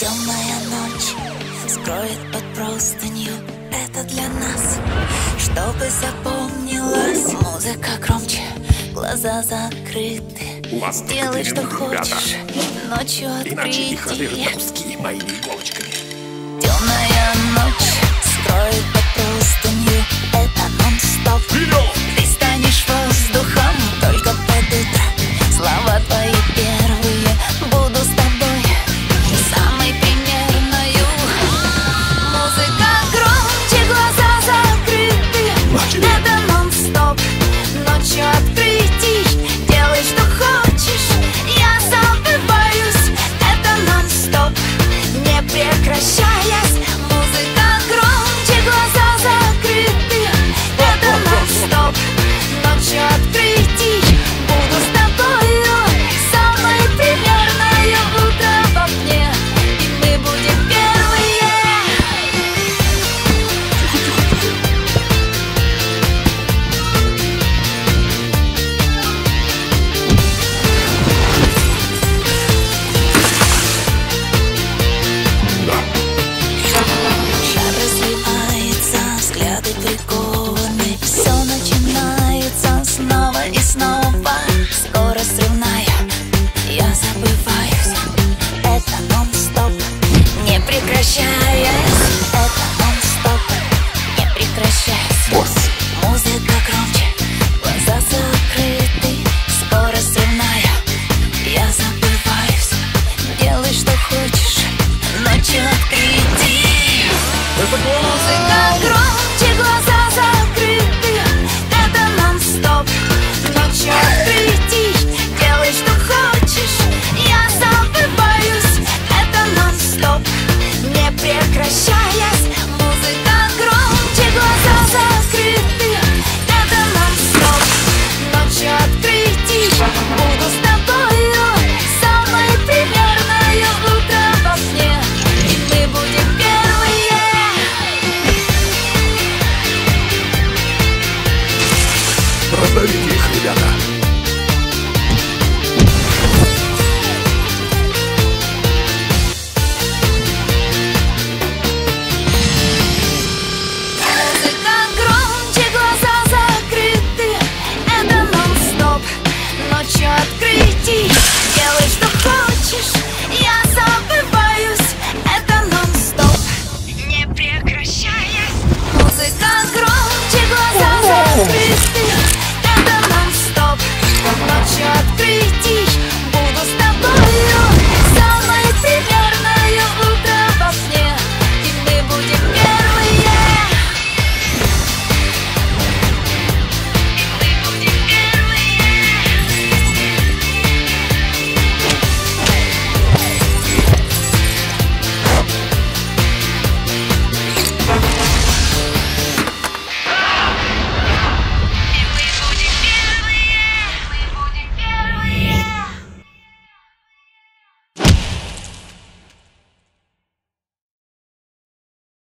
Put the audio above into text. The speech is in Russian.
Темная ночь скроет под простынью. Это для нас, чтобы запомнилась Музыка громче, глаза закрыты. Вас Делай, что ребята. хочешь, ночью открытие. Иначе их отрежут русские Темная ночь скроет под простынью. Oh.